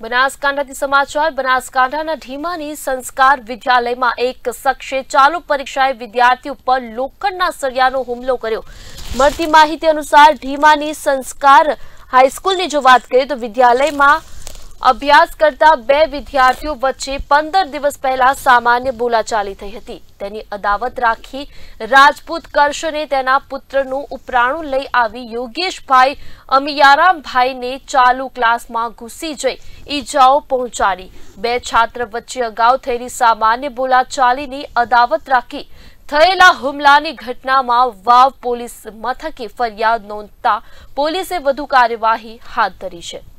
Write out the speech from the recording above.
બનાસકાંઠાથી સમાચાર, બનાસકાંઠાના ઢીમાની સંસ્કાર વિદ્યાલયમાં એક શખ્સે ચાલુ પરીક્ષાએ વિદ્યાર્થી ઉપર લોખંડના સળિયાનો હુમલો કર્યો. મળતી માહિતી અનુસાર ઢીમાની સંસ્કાર હાઈસ્કૂલની જો વાત કરીએ તો વિદ્યાલયમાં અભ્યાસ કરતા બે વિદ્યાર્થીઓ વચ્ચે પંદર દિવસ પહેલા સામાન્ય બોલાચાલી થઈ હતી તેની અદાવત રાખી રાજપૂત કર્ષને તેના પુત્રનું ઉપરાણું લઈ આવી યોગેશભાઈ અમિયારામભાઈને ચાલુ ક્લાસમાં ઘૂસી જઈ ઈજાઓ પહોંચાડી બે છાત્ર વચ્ચે અગાઉ થયેલી સામાન્ય બોલાચાલીની અદાવત રાખી થયેલા હુમલાની ઘટનામાં વાવ પોલીસ મથકે ફરિયાદ નોંધતા પોલીસે વધુ કાર્યવાહી હાથ ધરી છે